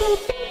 Beep, beep.